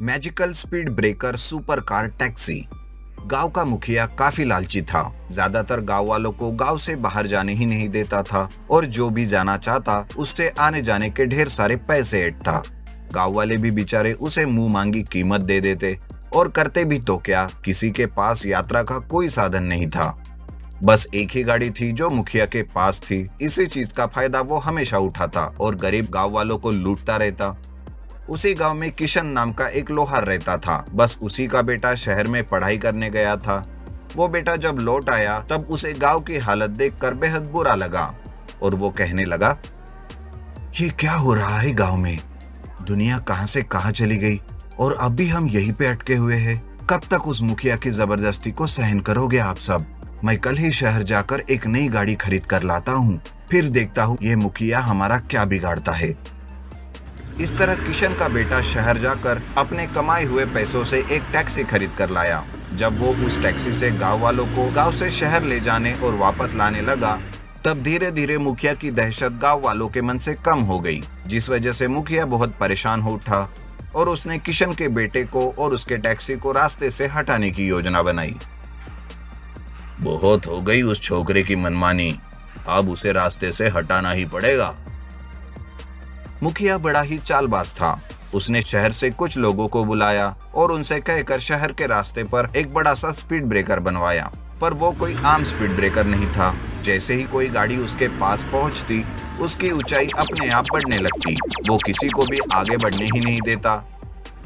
Magical speed breaker super car taxi गाँव का मुखिया काफ़ी लालची था। ज़्यादातर गाँव वालों को गाँव से बाहर जाने ही नहीं देता था और जो भी जाना चाहता, उससे आने जाने के ढेर सारे पैसे था। गाँव वाले भी बेचारे उसे मुँह मांगी कीमत दे देते और करते भी तो क्या, किसी के पास यात्रा का कोई साधन नहीं था। बस एक ही गाड़ी थी जो मुखिया के पास थी, इसी चीज़ का फ़ायदा वो हमेशा उठाता और गरीब गाँव वालों को लूटता रहता। उसी गाँव में किशन नाम का एक लोहार रहता था। बस उसी का बेटा शहर में पढ़ाई करने गया था। वो बेटा जब लौट आया, तब उसे गाँव की हालत देख कर बेहद बुरा लगा और वो कहने लगा, ये क्या हो रहा है गाँव में? दुनिया कहाँ से कहाँ चली गई? और अब भी हम यहीं पे अटके हुए हैं। कब तक उस मुखिया की ज़बरदस्ती को सहन करोगे आप सब? मैं कल ही शहर जाकर एक नई गाड़ी खरीद कर लाता हूँ। फिर देखता हूँ, ये मुखिया हमारा क्या बिगाड़ता है। इस तरह किशन का बेटा शहर जाकर अपने कमाए हुए पैसों से एक टैक्सी खरीद कर लाया। जब वो उस टैक्सी से गाँव वालों को गाँव से शहर ले जाने और वापस लाने लगा, तब धीरे धीरे मुखिया की दहशत गाँव वालों के मन से कम हो गई, जिस वजह से मुखिया बहुत परेशान हो उठा और उसने किशन के बेटे को और उसके टैक्सी को रास्ते से हटाने की योजना बनाई। बहुत हो गई उस छोकरे की मनमानी। अब उसे रास्ते से हटाना ही पड़ेगा। मुखिया बड़ा ही चालबाज था। उसने शहर से कुछ लोगों को बुलाया और उनसे कहकर शहर के रास्ते पर एक बड़ा सा स्पीड ब्रेकर बनवाया। पर वो कोई आम स्पीड ब्रेकर नहीं था। जैसे ही कोई गाड़ी उसके पास पहुँचती, उसकी ऊंचाई अपने आप बढ़ने लगती। वो किसी को भी आगे बढ़ने ही नहीं देता।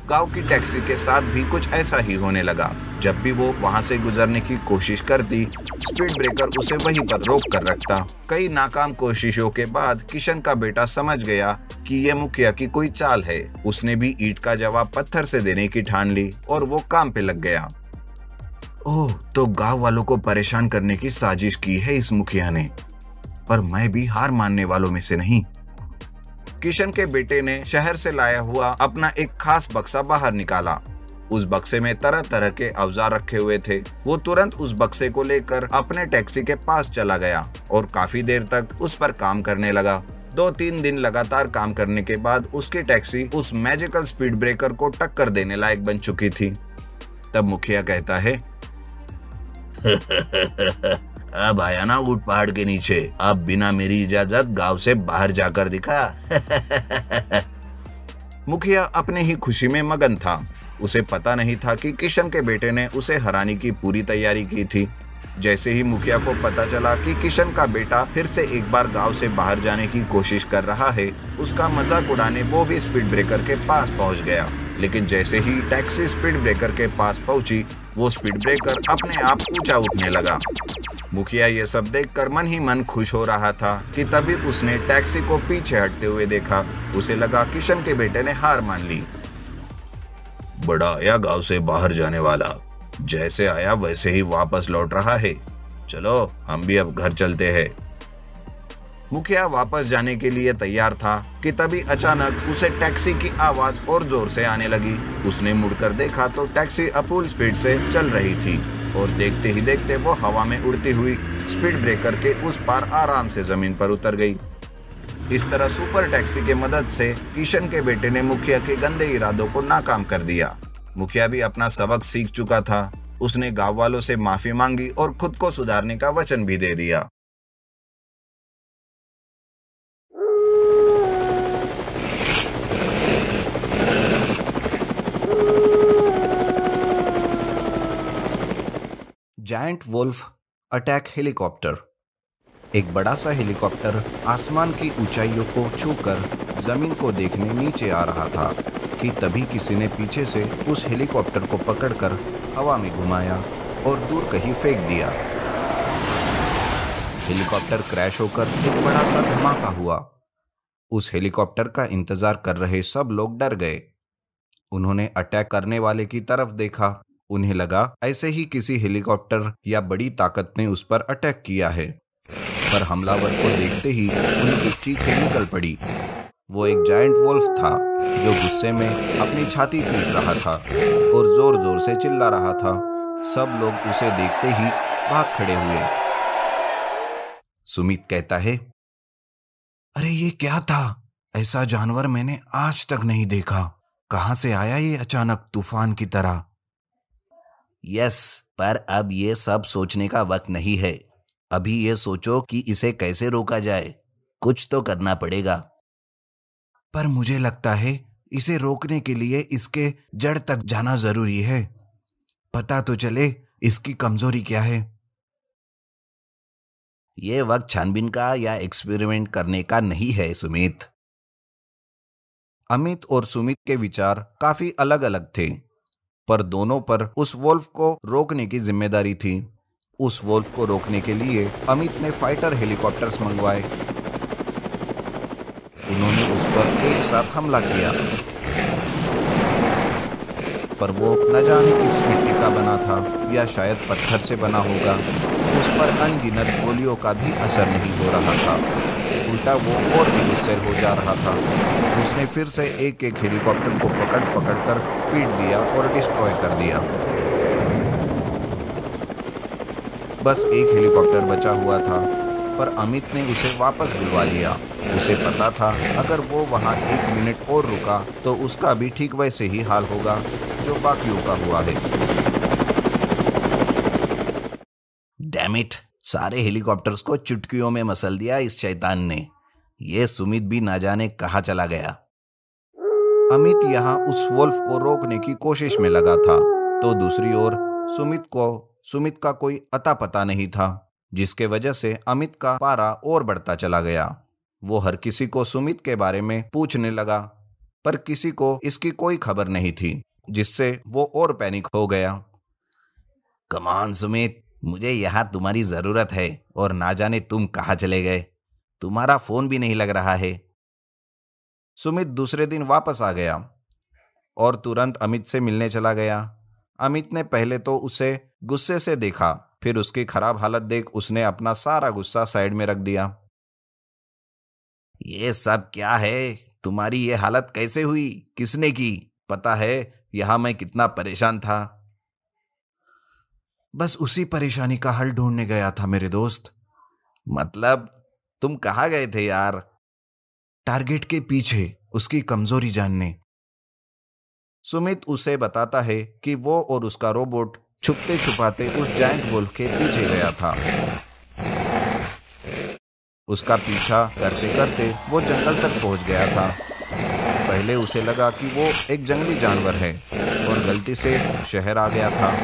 गाँव की टैक्सी के साथ भी कुछ ऐसा ही होने लगा। जब भी वो वहाँ से गुजरने की कोशिश करती स्पीड ब्रेकर उसे वहीं पर रोक कर रखता। कई नाकाम कोशिशों के बाद किशन का बेटा समझ गया कि यह मुखिया की कोई चाल है। उसने भी ईट का जवाब पत्थर से देने की ठान ली और वो काम पे लग गया। ओह तो गाँव वालों को परेशान करने की साजिश की है इस मुखिया ने। पर मैं भी हार मानने वालों में से नहीं। किशन के बेटे ने शहर से लाया हुआ अपना एक खास बक्सा बाहर निकाला। उस बक्से में तरह तरह के अवजार रखे हुए थे। वो तुरंत उस बक्से को लेकर अपने टैक्सी के पास चला गया और काफ़ी देर तक उस पर काम करने लगा। दो तीन दिन लगातार काम करने के बाद उसकी टैक्सी उस मैजिकल स्पीड ब्रेकर को टक्कर देने लायक बन चुकी थी। तब मुखिया कहता है अब आया ना ऊट पहाड़ के नीचे। अब बिना मेरी इजाज़त गाँव से बाहर जाकर दिखा। मुखिया अपने ही खुशी में मगन था। उसे पता नहीं था कि किशन के बेटे ने उसे हराने की पूरी तैयारी की थी। जैसे ही मुखिया को पता चला कि किशन का बेटा फिर से एक बार गाँव से बाहर जाने की कोशिश कर रहा है, उसका मज़ाक उड़ाने वो भी स्पीड ब्रेकर के पास पहुँच गया। लेकिन जैसे ही टैक्सी स्पीड ब्रेकर के पास पहुँची, वो स्पीड ब्रेकर अपने आप ऊँचा उठने लगा। मुखिया ये सब देख कर मन ही मन खुश हो रहा था कि तभी उसने टैक्सी को पीछे हटते हुए देखा। उसे लगा किशन के बेटे ने हार मान ली। बड़ा आया गाँव से बाहर जाने वाला। जैसे आया वैसे ही वापस लौट रहा है। चलो, हम भी अब घर चलते हैं। मुखिया वापस जाने के लिए तैयार था कि तभी अचानक उसे टैक्सी की आवाज़ और ज़ोर से आने लगी। उसने मुड़कर देखा तो टैक्सी अपूल स्पीड से चल रही थी और देखते ही देखते वो हवा में उड़ती हुई स्पीड ब्रेकर के उस पार आराम से ज़मीन पर उतर गई। इस तरह सुपर टैक्सी के मदद से किशन के बेटे ने मुखिया के गंदे इरादों को नाकाम कर दिया। मुखिया भी अपना सबक सीख चुका था। उसने गाँव वालों से माफ़ी मांगी और खुद को सुधारने का वचन भी दे दिया। जायंट वुल्फ अटैक हेलीकॉप्टर एक बड़ा सा हेलीकॉप्टर आसमान की ऊंचाइयों को छूकर ज़मीन को देखने नीचे आ रहा था कि तभी किसी ने पीछे से उस हेलीकॉप्टर को पकड़कर हवा में घुमाया और दूर कहीं फेंक दिया। हेलीकॉप्टर क्रैश होकर एक बड़ा सा धमाका हुआ। उस हेलीकॉप्टर का इंतज़ार कर रहे सब लोग डर गए। उन्होंने अटैक करने वाले की तरफ़ देखा। उन्हें लगा, ऐसे ही किसी हेलीकॉप्टर या बड़ी ताकत ने उस पर अटैक किया है। पर हमलावर को देखते ही उनकी चीखें निकल पड़ी। वो एक जायंट वोल्फ था, जो गुस्से में अपनी छाती पीट रहा था और ज़ोर ज़ोर से चिल्ला रहा था। सब लोग उसे देखते ही भाग खड़े हुए। सुमित कहता है, अरे, ये क्या था? ऐसा जानवर मैंने आज तक नहीं देखा। कहाँ से आया ये अचानक तूफ़ान की तरह? यस, पर अब ये सब सोचने का वक्त नहीं है। अभी ये सोचो कि इसे कैसे रोका जाए। कुछ तो करना पड़ेगा। पर मुझे लगता है, इसे रोकने के लिए इसके जड़ तक जाना ज़रूरी है। पता तो चले, इसकी कमज़ोरी क्या है। ये वक्त छानबीन का या एक्सपेरिमेंट करने का नहीं है, सुमित। अमित और सुमित के विचार काफ़ी अलग अलग थे, पर दोनों पर उस वोल्फ को रोकने की ज़िम्मेदारी थी। उस वोल्फ को रोकने के लिए अमित ने फाइटर हेलीकॉप्टर्स मंगवाए। उन्होंने उस पर एक साथ हमला किया। पर वो न जाने किस मिट्टी का बना था, या शायद पत्थर से बना होगा। उस पर अनगिनत गोलियों का भी असर नहीं हो रहा था। उल्टा वो और भी गुस्से हो जा रहा था। उसने फिर से एक एक हेलीकॉप्टर को पकड़ पकड़ कर पीट दिया और डिस्ट्रॉय कर दिया। बस एक हेलीकॉप्टर बचा हुआ था, पर अमित ने उसे वापस बुलवा लिया। उसे पता था, अगर वो वहाँ एक मिनट और रुका तो उसका भी ठीक वैसे ही हाल होगा, जो बाकियों का हुआ है। डैमिट सारे हेलीकॉप्टर्स को चुटकियों में मसल दिया इस शैतान ने। यह सुमित भी ना जाने कहा चला गया। अमित यहाँ उस वोल्फ को रोकने की कोशिश में लगा था तो दूसरी ओर सुमित को सुमित का कोई अता पता नहीं था, जिसके वजह से अमित का पारा और बढ़ता चला गया। वो हर किसी को सुमित के बारे में पूछने लगा, पर किसी को इसकी कोई खबर नहीं थी, जिससे वो और पैनिक हो गया। कमान सुमित, मुझे यहाँ तुम्हारी ज़रूरत है और ना जाने तुम कहा चले गए। तुम्हारा फ़ोन भी नहीं लग रहा है। सुमित दूसरे दिन वापस आ गया और तुरंत अमित से मिलने चला गया। अमित ने पहले तो उसे गुस्से से देखा, फिर उसकी खराब हालत देख उसने अपना सारा गुस्सा साइड में रख दिया। ये सब क्या है? तुम्हारी ये हालत कैसे हुई? किसने की? पता है, यहाँ मैं कितना परेशान था। बस उसी परेशानी का हल ढूँढने गया था मेरे दोस्त। मतलब तुम कहा गए थे यार? टारगेट के पीछे, उसकी कमज़ोरी जानने। सुमित उसे बताता है कि वो और उसका रोबोट छुपते छुपाते उस जाइंट वुल्फ के पीछे गया था। उसका पीछा करते करते वो जंगल तक पहुँच गया था। पहले उसे लगा कि वो एक जंगली जानवर है और गलती से शहर आ गया था,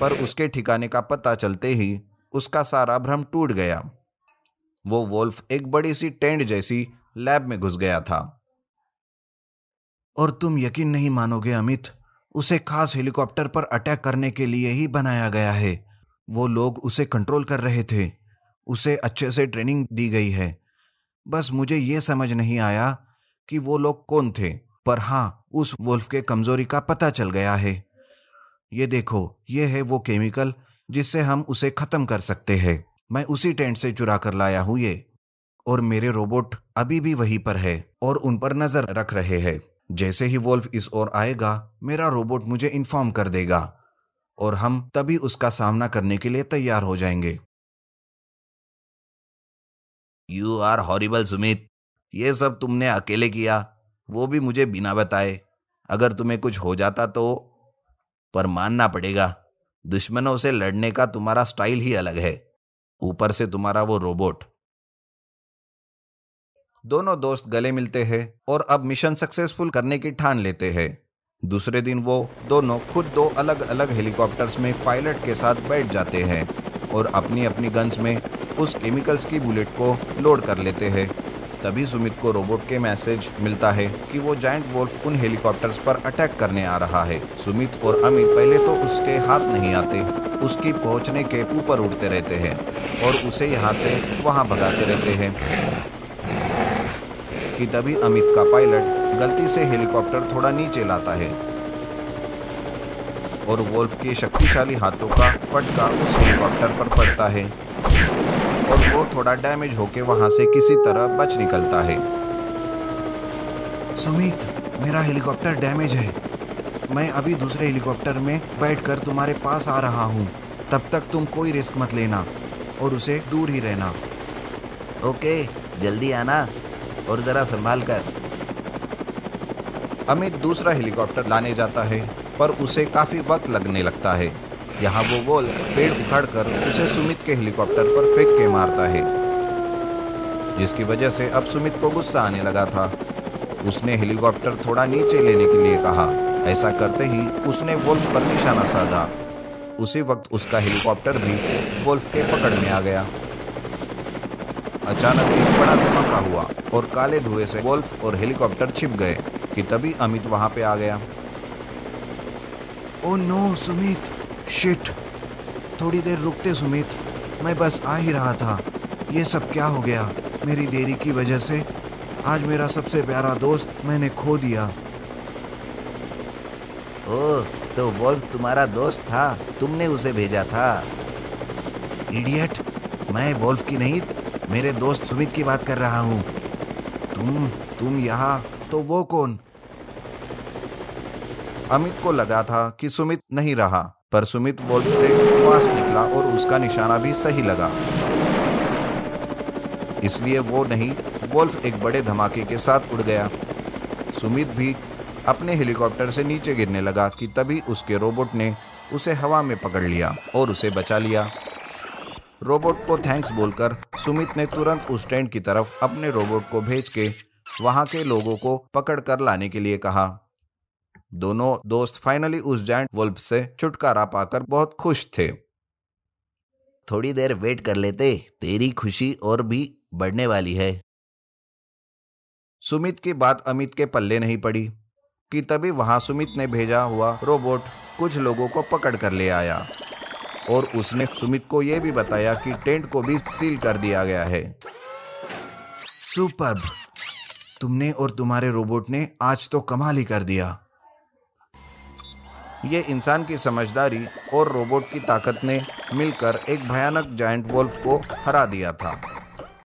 पर उसके ठिकाने का पता चलते ही उसका सारा भ्रम टूट गया। वो वोल्फ एक बड़ी सी टेंट जैसी लैब में घुस गया था। और तुम यकीन नहीं मानोगे अमित, उसे खास हेलीकॉप्टर पर अटैक करने के लिए ही बनाया गया है। वो लोग उसे कंट्रोल कर रहे थे। उसे अच्छे से ट्रेनिंग दी गई है। बस मुझे ये समझ नहीं आया कि वो लोग कौन थे, पर हाँ उस वुल्फ के कमज़ोरी का पता चल गया है। ये देखो, ये है वो केमिकल जिससे हम उसे खत्म कर सकते हैं। मैं उसी टेंट से चुरा कर लाया हूँ ये। और मेरे रोबोट अभी भी वहीं पर है और उन पर नज़र रख रहे हैं। जैसे ही वोल्फ इस ओर आएगा, मेरा रोबोट मुझे इन्फॉर्म कर देगा, और हम तभी उसका सामना करने के लिए तैयार हो जाएँगे। यू आर हॉरिबल सुमित ये सब तुमने अकेले किया, वो भी मुझे बिना बताए। अगर तुम्हें कुछ हो जाता तो पर मानना पड़ेगा। दुश्मनों से लड़ने का तुम्हारा स्टाइल ही अलग है। ऊपर से तुम्हारा वो रोबोट। दोनों दोस्त गले मिलते हैं और अब मिशन सक्सेसफुल करने की ठान लेते हैं। दूसरे दिन वो दोनों खुद दो अलग अलग हेलीकॉप्टर्स में पायलट के साथ बैठ जाते हैं और अपनी अपनी गन्स में उस केमिकल्स की बुलेट को लोड कर लेते हैं। तभी सुमित को रोबोट के मैसेज मिलता है कि वो जाइंट वोल्फ उन हेलीकॉप्टर्स पर अटैक करने आ रहा है। सुमित और अमित पहले तो उसके हाथ नहीं आते, उसकी पहुँचने के ऊपर उड़ते रहते हैं और उसे यहाँ से वहाँ भगाते रहते हैं। कि तभी अमित का पायलट गलती से हेलीकॉप्टर थोड़ा नीचे लाता है और वोल्फ के शक्तिशाली हाथों का फटका उस हेलीकॉप्टर पर पड़ता है और वो थोड़ा डैमेज होके वहाँ से किसी तरह बच निकलता है। सुमित, मेरा हेलीकॉप्टर डैमेज है। मैं अभी दूसरे हेलीकॉप्टर में बैठकर तुम्हारे पास आ रहा हूँ। तब तक तुम कोई रिस्क मत लेना और उसे दूर ही रहना। ओके, जल्दी आना। और ज़रा संभाल कर। अमित दूसरा हेलीकॉप्टर लाने जाता है, पर उसे काफ़ी वक्त लगने लगता है। यहाँ वो वोल्फ पेड़ उखाड़कर उसे सुमित के हेलीकॉप्टर पर फेंक के मारता है। जिसकी वजह से अब सुमित को गुस्सा आने लगा था। उसने हेलीकॉप्टर थोड़ा नीचे लेने के लिए कहा। ऐसा करते ही उसने वोल्फ पर निशाना साधा। उसी वक्त उसका हेलीकॉप्टर भी वोल्फ के पकड़ में आ गया। अचानक एक बड़ा धमाका हुआ और काले धुएँ से वोल्फ और हेलीकॉप्टर छिप गए कि तभी अमित वहाँ पे आ गया। Oh no Sumit. शिट। थोड़ी देर रुकते सुमित। मैं बस आ ही रहा था। ये सब क्या हो गया? मेरी देरी की वजह से आज मेरा सबसे प्यारा दोस्त मैंने खो दिया। ओह तो वोल्फ तुम्हारा दोस्त था। तुमने उसे भेजा था। इडियट मैं वोल्फ की नहीं मेरे दोस्त सुमित की बात कर रहा हूँ। तुम तुम यहाँ तो वो कौन? अमित को लगा था कि सुमित नहीं रहा, पर सुमित वोल्फ से फास्ट निकला और उसका निशाना भी सही लगा। इसलिए वो नहीं, वोल्फ एक बड़े धमाके के साथ उड़ गया। सुमित भी अपने हेलीकॉप्टर से नीचे गिरने लगा कि तभी उसके रोबोट ने उसे हवा में पकड़ लिया और उसे बचा लिया। रोबोट को थैंक्स बोलकर सुमित ने तुरंत उस टेंट की तरफ़ अपने रोबोट को भेज के वहाँ के लोगों को पकड़ कर लाने के लिए कहा। दोनों दोस्त फाइनली उस जाइंट वुल्फ से छुटकारा पाकर बहुत खुश थे। थोड़ी देर वेट कर लेते, तेरी खुशी और भी बढ़ने वाली है। सुमित की बात अमित के पल्ले नहीं पड़ी, कि तभी वहाँ सुमित ने भेजा हुआ रोबोट कुछ लोगों को पकड़ कर ले आया। और उसने सुमित को यह भी बताया कि टेंट को भी सील कर दिया गया है। सुपर तुमने और तुम्हारे रोबोट ने आज तो कमाल ही कर दिया। ये इंसान की समझदारी और रोबोट की ताकत ने मिलकर एक भयानक जायंट वोल्फ को हरा दिया था।